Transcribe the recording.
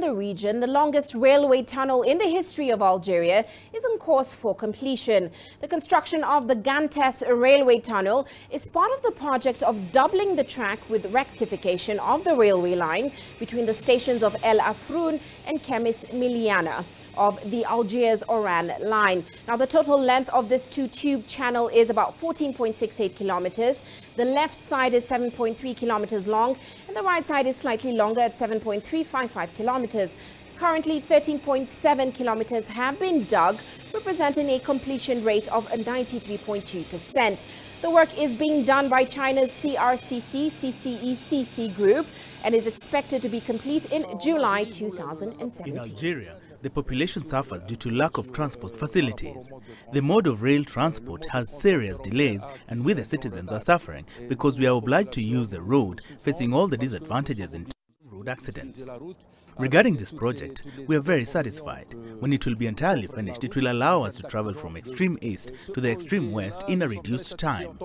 the region, the longest railway tunnel in the history of Algeria is on course for completion. The construction of the Gantes railway tunnel is part of the project of doubling the track with rectification of the railway line between the stations of El Afroun and Khemis Miliana of the Algiers-Oran line. Now, the total length of this two-tube channel is about 14.68 kilometers. The left side is 7.3 kilometers long, and the right side is slightly longer at 7.355 kilometers. Currently, 13.7 kilometers have been dug, representing a completion rate of 93.2%. The work is being done by China's CRCC CCECC group and is expected to be complete in July 2017. In Algeria, the population suffers due to lack of transport facilities. The mode of rail transport has serious delays and we the citizens are suffering because we are obliged to use the road, facing all the disadvantages in road accidents. Regarding this project, we are very satisfied. When it will be entirely finished, it will allow us to travel from extreme east to the extreme west in a reduced time.